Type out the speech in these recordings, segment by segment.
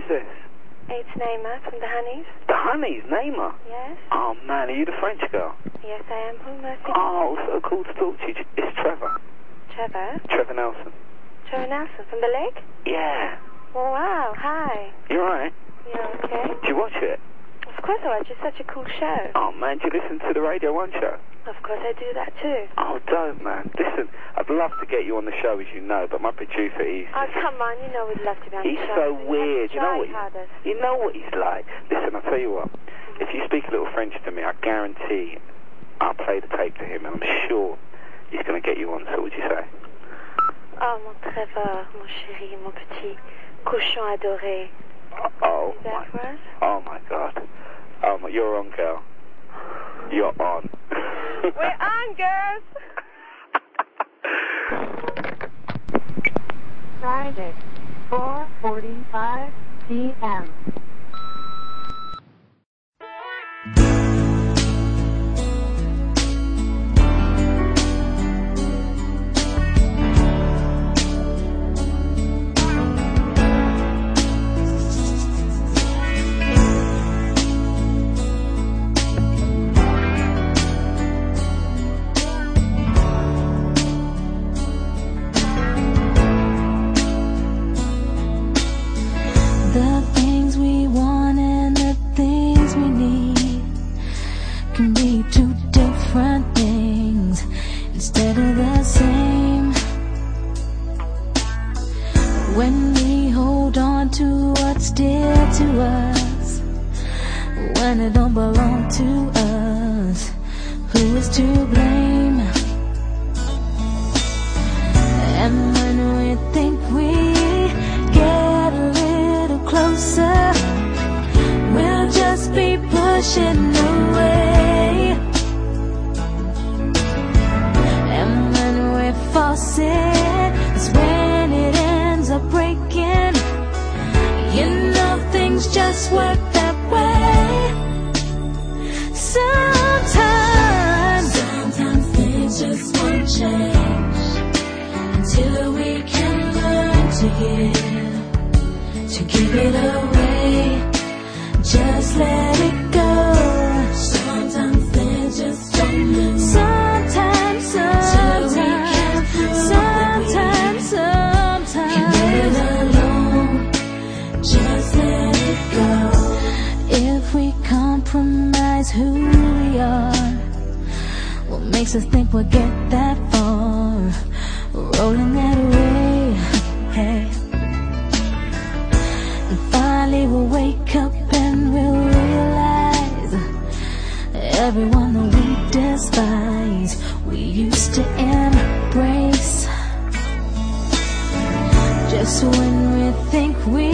Naima from the Honeyz. The Honeyz, Naima? Yes? Oh man, are you the French girl? Yes, I am. Who am I speaking Oh, so cool to talk to you. It's Trevor. Trevor? Trevor Nelson. Trevor Nelson from the Lick? Yeah. Oh, wow. Hi. You alright? You okay? Do you watch it? Of course I watch. It's such a cool show. Oh man, do you listen to the Radio 1 show? Of course I do that too. Oh, don't, man. Listen, I'd love to get you on the show, as you know, but my producer, he's... Oh, come on. You know we'd love to be on He's the show. He's so We have to weird. You know what? hardest. You know what he's like. Listen, I'll tell you what. If you speak a little French to me, I guarantee I'll play the tape to him, and I'm sure he's going to get you on. So, what would you say? Oh, mon Trevor, mon chéri, mon petit cochon adoré. Oh Is my, oh my God. Oh my, you're on, girl. You're on. We're on, girls. Friday, 4:45 p.m. need can be two different things instead of the same. When we hold on to what's dear to us, when it don't belong to us, who is to blame? Work that way. Sometimes, sometimes things just won't change until we can learn to give, to give it away. Just let what makes us think we'll get that far? Rolling that away, hey. And finally we'll wake up and we'll realize everyone that we despise, we used to embrace. Just when we think we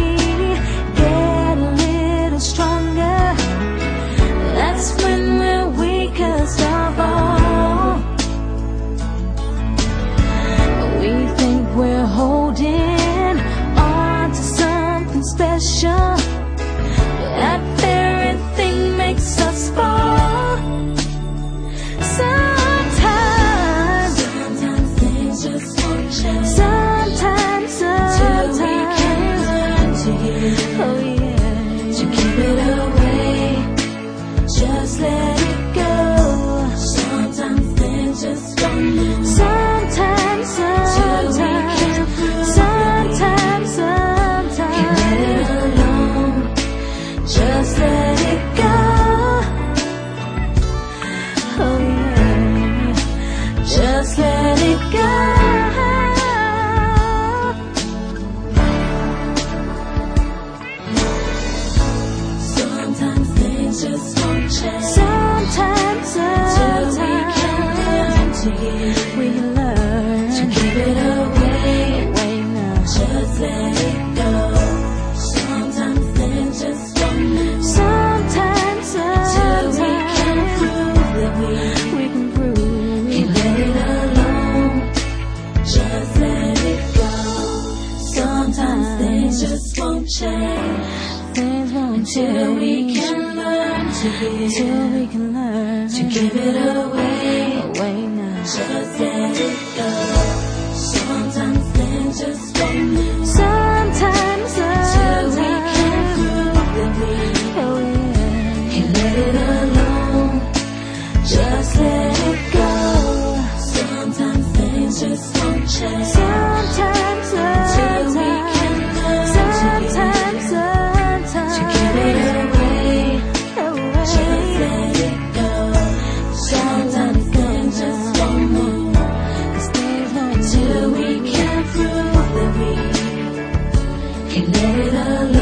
get a little stronger, that's when just won't change. Sometimes, sometimes we can. We can learn to give it away. Away now. Just let it go. Sometimes things just don't move. Sometimes, sometimes we can prove that we we can prove can let it alone. Just let it go. Sometimes things just won't change. Until we can learn to give. Till we can learn to give it away. Away now. Just let it go. Sometimes things just don't. can let it alone.